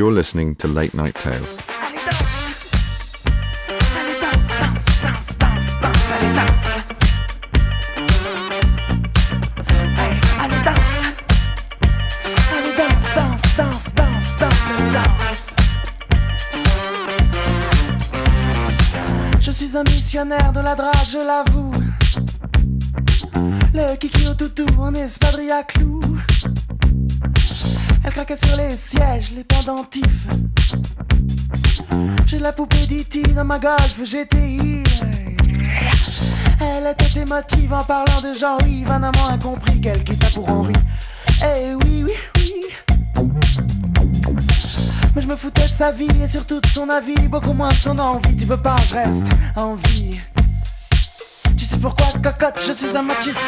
You're listening to Late Night Tales. Allez danse Allez danse, danse, allez danse Hey, allez danse Allez danse, danse, danse, danse, danse, allez danse Je suis un missionnaire de la drague, je l'avoue Le kiki au toutou en espadrille à Elle craquait sur les sièges, les pendentifs j'ai la poupée d'E.T. dans ma golf GTI. Elle était émotive en parlant de Jean-Yves, un amant incompris qu'elle quitta pour Henri. Eh oui, oui, oui. Mais je me foutais de sa vie et surtout de son avis, beaucoup moins de son envie. Tu veux pas, je reste en vie. Tu sais pourquoi, cocotte, je suis un machiste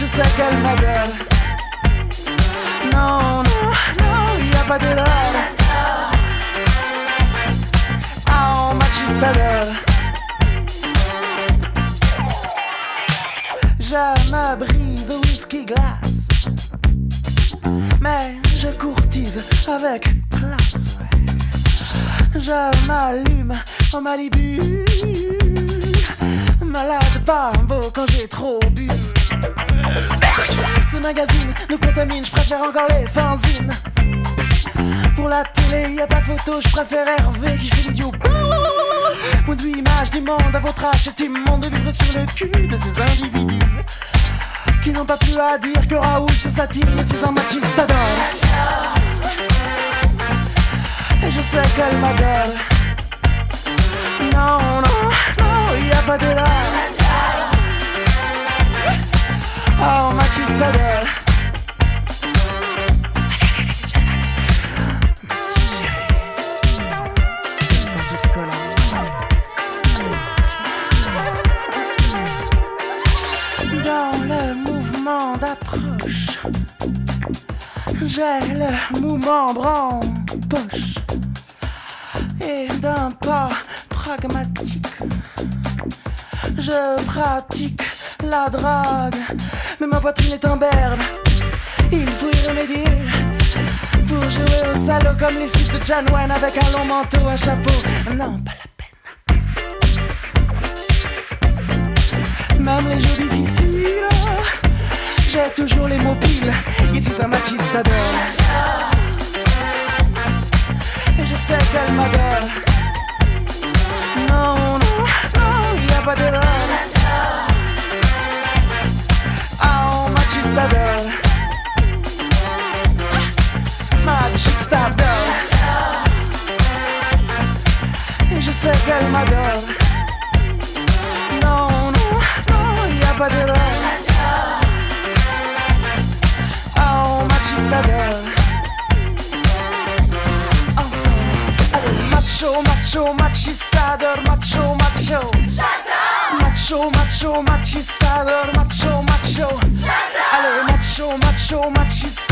je sais qu'elle ma gueule. Non, non, non, y a pas de l'heure. Oh, machista girl. Je me brise au whisky glace. Mais je courtise avec classe. Je m'allume en Malibu. Malade pas beau quand j'ai trop bu. Ces magazines nous contaminent, je préfère encore les fanzines. Pour la télé, y a pas photo, je préfère Hervé qui fait l'idiot. Point de vue image du monde, à votre âge, c'est immonde de vivre sur le cul de ces individus qui n'ont pas plus à dire que Raoul se satire, suis un machiste adore. Et je sais qu'elle m'adore. Non, non, non, y a pas de là. Oh, Dans le mouvement d'approche, j'ai le mouvement en poche. Et d'un pas pragmatique, je pratique la drague. Mais ma poitrine est un il faut y remédier. Pour jouer au salaud comme les fils de John Wayne avec un long manteau, un chapeau. Non, pas la peine. Même les jeux difficiles, j'ai toujours les mots piles. Ici, un machiste adore. Et je sais qu'elle m'adore. Non, non, non, y a pas d'erreur. Macho, machistador, macho, macho. Macho, macho, machistador, macho, macho. Allez, macho, macho, machistador,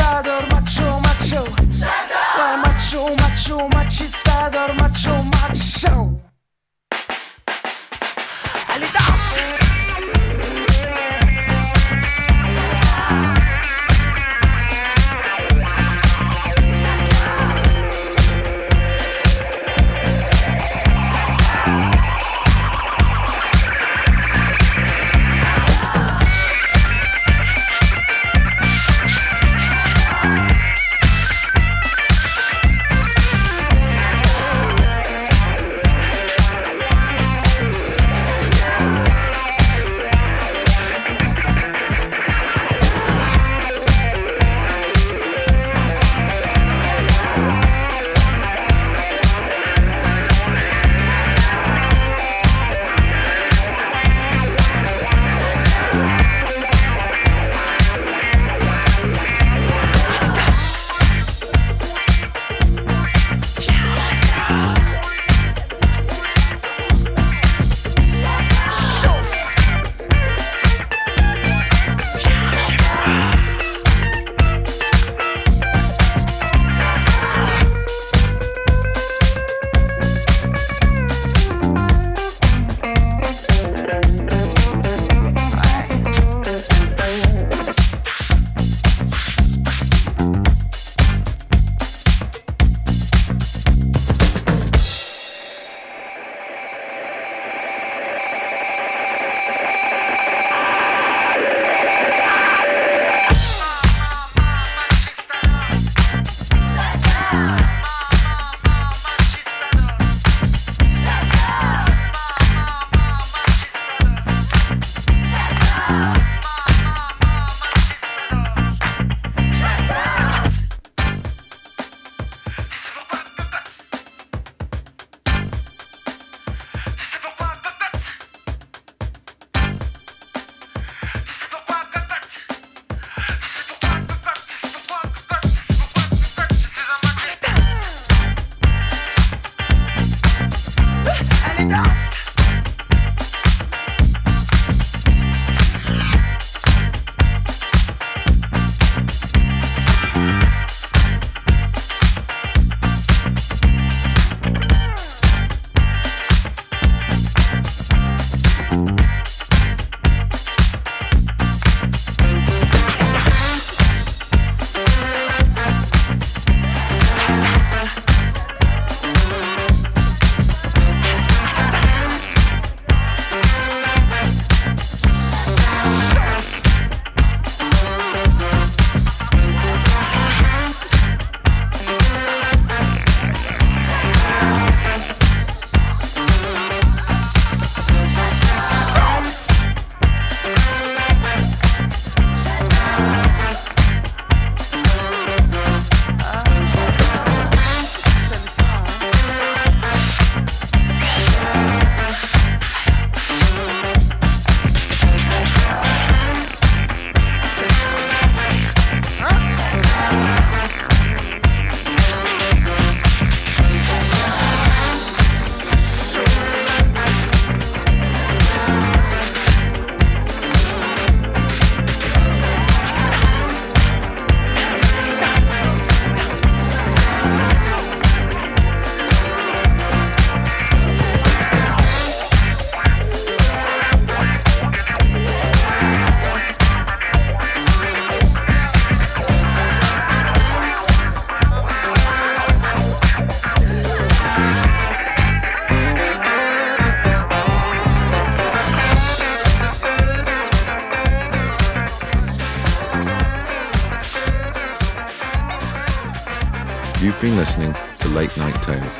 You've been listening to Late Night Tales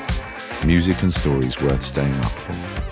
music and stories worth staying up for.